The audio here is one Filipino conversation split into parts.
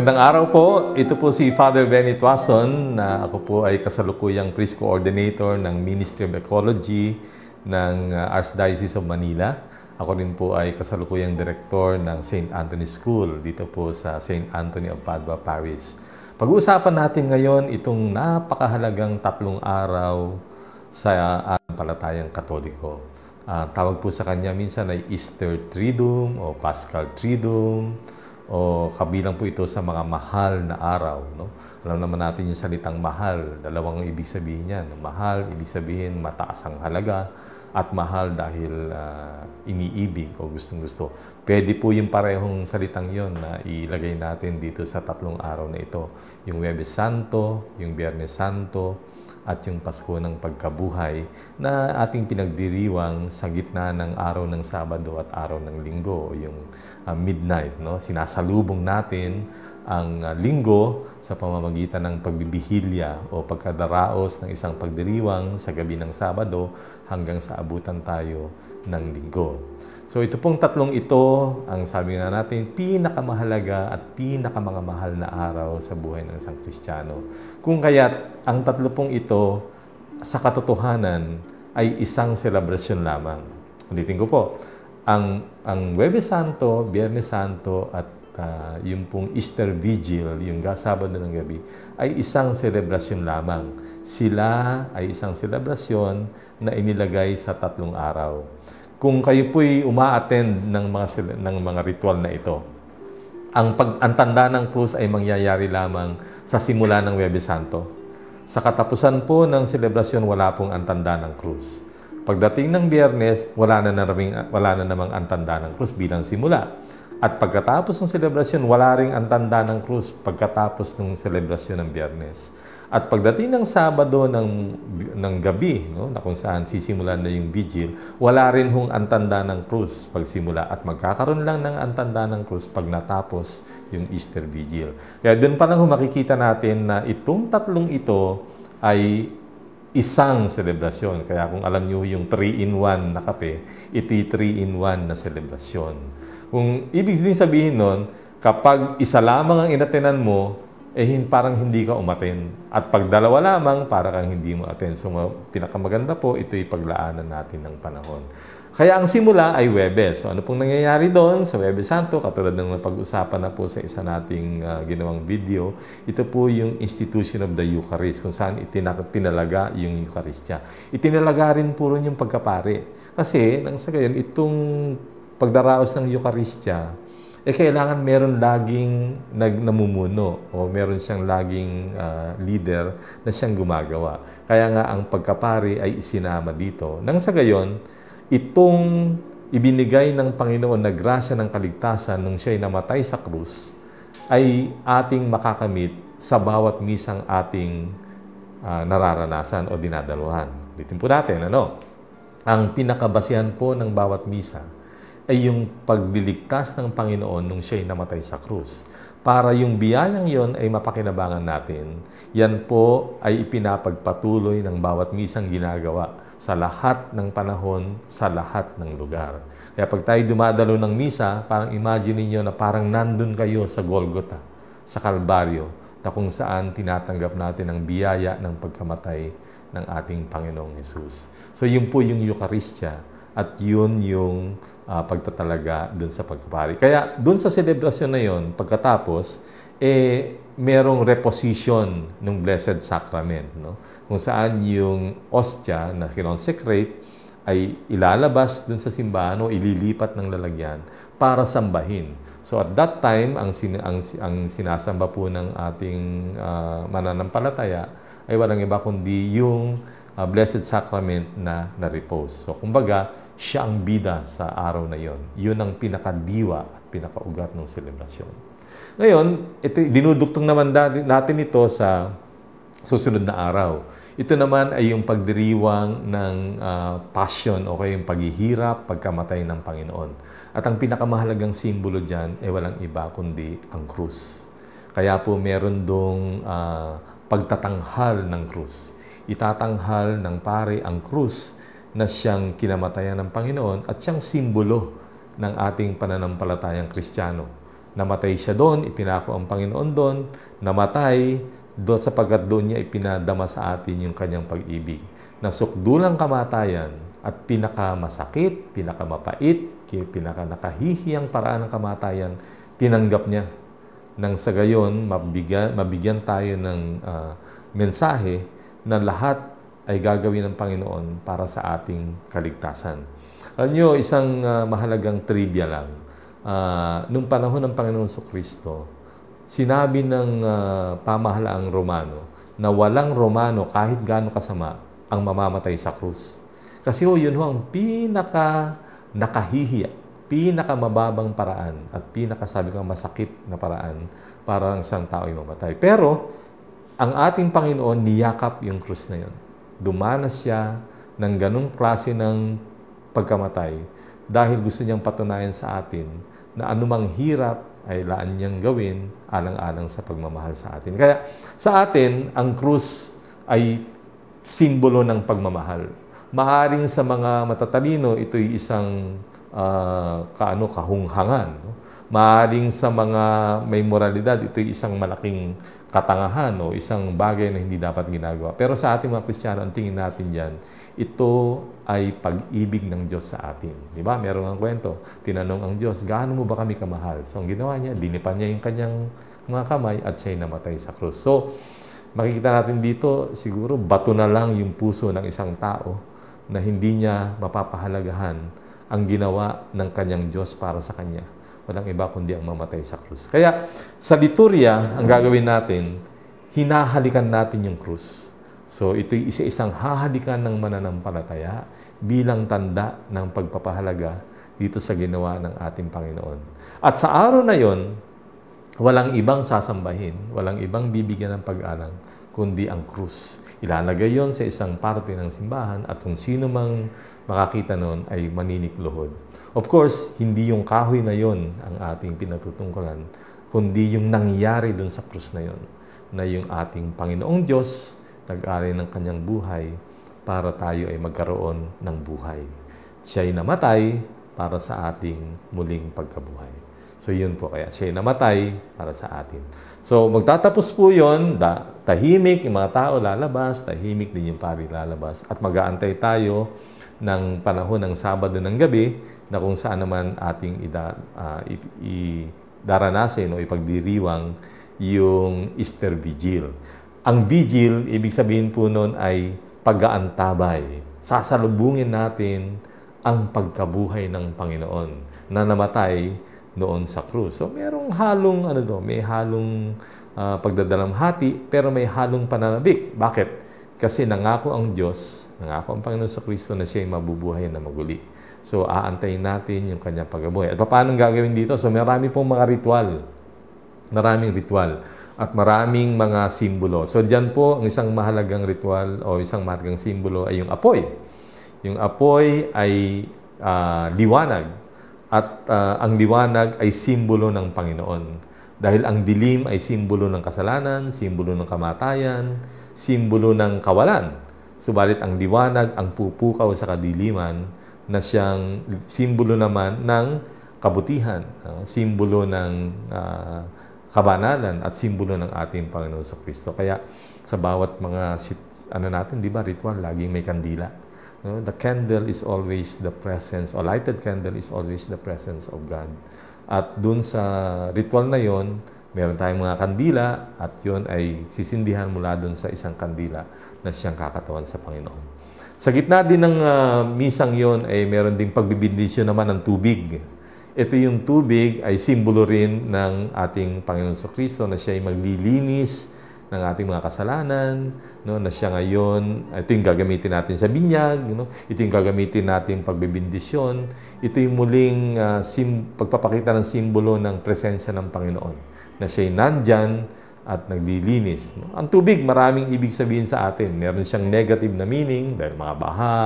Magandang araw po. Ito po si Father Benny Tuason na ako po ay kasalukuyang priest coordinator ng Ministry of Ecology ng uh, Archdiocese of Manila. Ako rin po ay kasalukuyang director ng St. Anthony School dito po sa St. Anthony of Padua Parish. Pag-uusapan natin ngayon itong napakahalagang tatlong araw sa palatayang katoliko. Uh, tawag po sa kanya minsan ay Easter Triduum o Paschal Triduum o kabilang po ito sa mga mahal na araw. No? Alam naman natin yung salitang mahal. Dalawang ibig sabihin yan. Mahal, ibig sabihin mataas ang halaga at mahal dahil uh, iniibig o gustong-gusto. Pwede po yung parehong salitang yon na ilagay natin dito sa tatlong araw na ito. Yung Webes Santo, yung Biyernes Santo, at yung Pasko ng Pagkabuhay na ating pinagdiriwang sa gitna ng araw ng Sabado at araw ng Linggo, yung uh, midnight. No? Sinasalubong natin ang uh, linggo sa pamamagitan ng pagbibihilya o pagkadaraos ng isang pagdiriwang sa gabi ng Sabado hanggang sa abutan tayo ng linggo. So ito pong tatlong ito, ang sabi na natin, pinakamahalaga at pinakamanga mahal na araw sa buhay ng isang Kristiyano. Kung kaya't ang tatlo pong ito, sa katotohanan, ay isang selebrasyon lamang. Ulitin ko po, ang, ang Webes Santo, Biyernes Santo, at uh, yung pong Easter Vigil, yung Sabado ng gabi, ay isang selebrasyon lamang. Sila ay isang selebrasyon na inilagay sa tatlong araw kung kayo po'y uma-attend ng mga, ng mga ritual na ito, ang, pag, ang tanda ng krus ay mangyayari lamang sa simula ng Webes Santo. Sa katapusan po ng selebrasyon, wala pong antanda ng krus. Pagdating ng biyernes, wala na, naraming, wala na namang antanda ng krus bilang simula. At pagkatapos ng selebrasyon, wala ring antanda ng krus pagkatapos ng selebrasyon ng biyernes. At pagdating ng Sabado ng, ng gabi, no, na kung saan sisimulan na yung vigil, wala rin hong antanda ng krus pagsimula at magkakaroon lang ng antanda ng krus pag natapos yung Easter Vigil. Kaya doon pa lang makikita natin na itong tatlong ito ay isang selebrasyon. Kaya kung alam niyo yung 3-in-1 na kape, ito 3-in-1 na selebrasyon. Kung ibig din sabihin nun, kapag isa lamang ang inatenan mo, eh parang hindi ka umaten. At pag dalawa lamang, para kang hindi mo attend. So pinakamaganda po, ito'y paglaanan natin ng panahon. Kaya ang simula ay Webes. So ano pong nangyayari doon sa Webes Santo, katulad ng pag-usapan na po sa isa nating uh, ginawang video, ito po yung Institution of the Eucharist, kung saan itinalaga yung Eucharistia. Itinalaga rin po rin yung pagkapare. Kasi, nang sa gayon, itong pagdaraos ng Eucharistia, eh kailangan meron laging nag namumuno o meron siyang laging uh, leader na siyang gumagawa. Kaya nga ang pagkapari ay isinama dito. Nang sa gayon, itong ibinigay ng Panginoon na grasya ng kaligtasan nung siya'y namatay sa krus ay ating makakamit sa bawat misang ating uh, nararanasan o dinadaluhan. Ulitin po natin, ano? Ang pinakabasihan po ng bawat misa ay yung pagliligtas ng Panginoon nung siya'y namatay sa krus. Para yung biyayang yon ay mapakinabangan natin, yan po ay ipinapagpatuloy ng bawat misang ginagawa sa lahat ng panahon, sa lahat ng lugar. Kaya pag tayo dumadalo ng misa, parang imagine niyo na parang nandun kayo sa Golgota, sa Kalbaryo, na kung saan tinatanggap natin ang biyaya ng pagkamatay ng ating Panginoong Yesus. So yun po yung Eucharistia at yun yung uh, pagtatalaga dun sa pagpapari. Kaya dun sa selebrasyon na yon pagkatapos, eh, merong reposition ng Blessed Sacrament. No? Kung saan yung ostia na kinonsecrate ay ilalabas dun sa simbahan o ililipat ng lalagyan para sambahin. So at that time, ang, sin ang, ang sinasamba po ng ating uh, mananampalataya ay walang iba kundi yung uh, Blessed Sacrament na na-repose. So kumbaga, siya ang bida sa araw na yon. Yun ang pinakadiwa at pinakaugat ng selebrasyon. Ngayon, ito, dinuduktong naman natin ito sa susunod na araw. Ito naman ay yung pagdiriwang ng uh, passion o kaya yung paghihirap, pagkamatay ng Panginoon. At ang pinakamahalagang simbolo dyan ay walang iba kundi ang krus. Kaya po meron dong uh, pagtatanghal ng krus. Itatanghal ng pare ang krus na siyang kinamatayan ng Panginoon at siyang simbolo ng ating pananampalatayang Kristiyano. Namatay siya doon, ipinako ang Panginoon doon, namatay, doon sapagkat doon niya ipinadama sa atin yung kanyang pag-ibig. Nasukdulang kamatayan at pinakamasakit, pinakamapait, pinakanakahihiyang paraan ng kamatayan, tinanggap niya. Nang sa gayon, mabigyan, mabigyan tayo ng uh, mensahe na lahat ay gagawin ng Panginoon para sa ating kaligtasan. Alam nyo, isang uh, mahalagang trivia lang. Uh, nung panahon ng Panginoon sa Kristo, sinabi ng uh, pamahalaang Romano na walang Romano kahit gaano kasama ang mamamatay sa krus. Kasi ho, yun ho ang pinaka nakahihiya, pinaka mababang paraan at pinaka sabi ko masakit na paraan para ang isang tao ay mamatay. Pero, ang ating Panginoon niyakap yung krus na yun. Dumanas siya ng ganong klase ng pagkamatay dahil gusto niyang patunayan sa atin na anumang hirap ay laan niyang gawin alang-alang sa pagmamahal sa atin. Kaya sa atin, ang krus ay simbolo ng pagmamahal. Maaring sa mga matatalino, ito'y isang uh, kaano kahunghangan. No? Maaring sa mga may moralidad, ito'y isang malaking katangahan o isang bagay na hindi dapat ginagawa. Pero sa ating mga Kristiyano, ang tingin natin diyan, ito ay pag-ibig ng Diyos sa atin. Di ba? Meron ang kwento. Tinanong ang Diyos, gaano mo ba kami kamahal? So, ang ginawa niya, linipan niya yung kanyang mga kamay at siya'y namatay sa krus. So, makikita natin dito, siguro bato na lang yung puso ng isang tao na hindi niya mapapahalagahan ang ginawa ng kanyang Diyos para sa kanya. Walang iba kundi ang mamatay sa krus. Kaya sa liturya, ang gagawin natin, hinahalikan natin yung krus. So ito'y isa-isang hahalikan ng mananampalataya bilang tanda ng pagpapahalaga dito sa ginawa ng ating Panginoon. At sa araw na yon, walang ibang sasambahin, walang ibang bibigyan ng pag-alang, kundi ang krus. Ilalagay yon sa isang parte ng simbahan at kung sino mang makakita noon ay maninikluhod. Of course, hindi yung kahoy na yon ang ating pinatutungkulan, kundi yung nangyari dun sa krus na yon, na yung ating Panginoong Diyos nag-aral ng kanyang buhay para tayo ay magkaroon ng buhay. Siya ay namatay para sa ating muling pagkabuhay. So yun po kaya siya ay namatay para sa atin. So magtatapos po yun, da, tahimik yung mga tao lalabas, tahimik din yung pari lalabas at mag-aantay tayo ng panahon ng Sabado ng gabi na kung saan naman ating ida, uh, i, i, daranasin o ipagdiriwang yung Easter Vigil. Ang vigil, ibig sabihin po noon ay pag-aantabay. Sasalubungin natin ang pagkabuhay ng Panginoon na namatay noon sa krus. So merong halong ano do, may halong uh, pagdadalamhati pero may halong pananabik. Bakit? Kasi nangako ang Diyos, nangako ang Panginoon sa Kristo na siya ay mabubuhay na maguli. So aantayin natin yung kanyang pagkabuhay. At paano gagawin dito? So marami pong mga ritual. Maraming ritual at maraming mga simbolo. So diyan po ang isang mahalagang ritual o isang mahalagang simbolo ay yung apoy. Yung apoy ay uh, liwanag at uh, ang liwanag ay simbolo ng Panginoon. Dahil ang dilim ay simbolo ng kasalanan, simbolo ng kamatayan, simbolo ng kawalan. Subalit ang liwanag ang pupukaw sa kadiliman na siyang simbolo naman ng kabutihan, uh, simbolo ng uh, kabanalan at simbolo ng ating Panginoon sa Kristo. Kaya sa bawat mga ano natin, di ba, ritual, laging may kandila. No? The candle is always the presence, or lighted candle is always the presence of God. At dun sa ritual na yon, meron tayong mga kandila at yon ay sisindihan mula dun sa isang kandila na siyang kakatawan sa Panginoon. Sa gitna din ng uh, misang yon ay meron ding pagbibindisyon naman ng tubig. Ito yung tubig ay simbolo rin ng ating Panginoon sa Kristo na siya ay maglilinis ng ating mga kasalanan, no, na siya ngayon, ito yung gagamitin natin sa binyag, no, ito yung gagamitin natin pagbibindisyon, ito yung muling uh, sim, pagpapakita ng simbolo ng presensya ng Panginoon, na siya ay nandyan at naglilinis. No? Ang tubig, maraming ibig sabihin sa atin. Meron siyang negative na meaning dahil mga baha,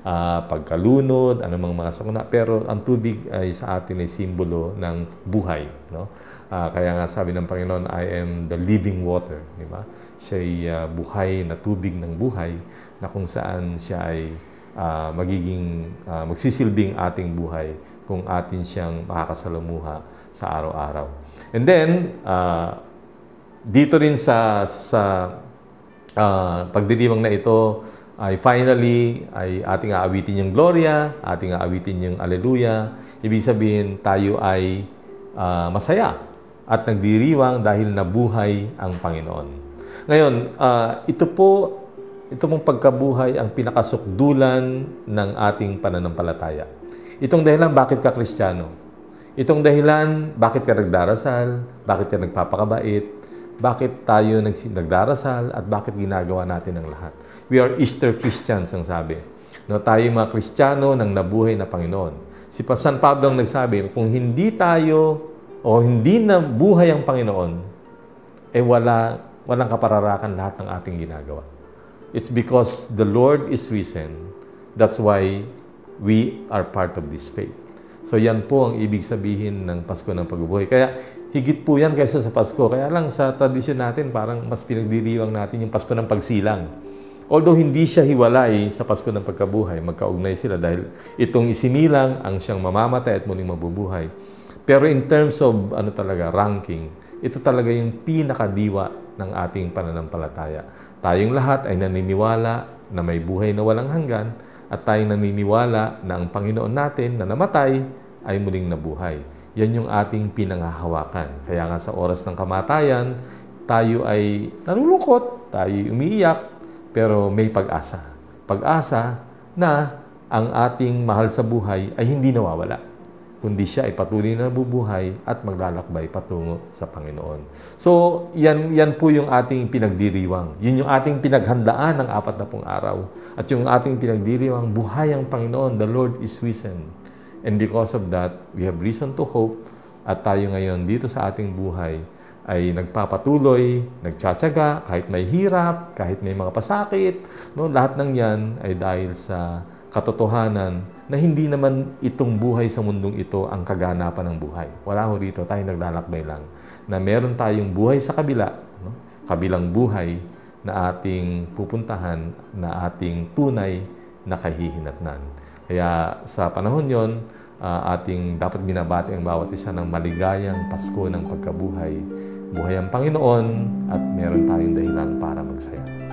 uh, pagkalunod, anumang mga sakuna. Pero ang tubig ay sa atin ay simbolo ng buhay. No? Uh, kaya nga sabi ng Panginoon, I am the living water. Di ba? Siya ay uh, buhay na tubig ng buhay na kung saan siya ay uh, magiging uh, magsisilbing ating buhay kung atin siyang makakasalamuha sa araw-araw. And then, uh, dito rin sa, sa uh, pagdiriwang na ito, ay finally ay ating aawitin yung Gloria, ating aawitin yung Alleluia. Ibig sabihin tayo ay uh, masaya at nagdiriwang dahil nabuhay ang Panginoon. Ngayon, uh, ito po, ito pong pagkabuhay ang pinakasukdulan ng ating pananampalataya. Itong dahilan bakit ka Kristiyano. Itong dahilan bakit ka nagdarasal, bakit ka nagpapakabait, bakit tayo nagdarasal at bakit ginagawa natin ang lahat. We are Easter Christians ang sabi. No, tayo mga Kristiyano ng nabuhay na Panginoon. Si San Pablo ang nagsabi, kung hindi tayo o hindi na buhay ang Panginoon, eh wala, walang kapararakan lahat ng ating ginagawa. It's because the Lord is risen. That's why we are part of this faith. So yan po ang ibig sabihin ng Pasko ng Pagbubuhay. Kaya higit po yan kaysa sa Pasko. Kaya lang sa tradisyon natin, parang mas pinagdiriwang natin yung Pasko ng Pagsilang. Although hindi siya hiwalay sa Pasko ng Pagkabuhay, magkaugnay sila dahil itong isinilang ang siyang mamamatay at muling mabubuhay. Pero in terms of ano talaga, ranking, ito talaga yung pinakadiwa ng ating pananampalataya. Tayong lahat ay naniniwala na may buhay na walang hanggan at tayong naniniwala na ang Panginoon natin na namatay ay muling nabuhay. Yan yung ating pinangahawakan. Kaya nga sa oras ng kamatayan, tayo ay nalulungkot, tayo umiiyak, pero may pag-asa. Pag-asa na ang ating mahal sa buhay ay hindi nawawala kundi siya ay patuloy na nabubuhay at maglalakbay patungo sa Panginoon. So, yan, yan po yung ating pinagdiriwang. Yun yung ating pinaghandaan ng apat na pong araw. At yung ating pinagdiriwang, buhay ang Panginoon, the Lord is risen. And because of that, we have reason to hope at tayo ngayon dito sa ating buhay ay nagpapatuloy, nagtsatsaga, kahit may hirap, kahit may mga pasakit. No? Lahat ng yan ay dahil sa katotohanan na hindi naman itong buhay sa mundong ito ang kaganapan ng buhay. Wala ho rito, tayo naglalakbay lang. Na meron tayong buhay sa kabila, no? kabilang buhay na ating pupuntahan, na ating tunay na kahihinatnan. Kaya sa panahon yon, uh, ating dapat binabati ang bawat isa ng maligayang Pasko ng pagkabuhay. Buhay ang Panginoon at meron tayong dahilan para magsaya.